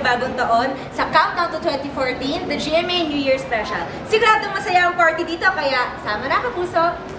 bagong taon sa Countdown to 2014, the GMA New Year Special. Siguradong masaya ang party dito, kaya sama na kapuso!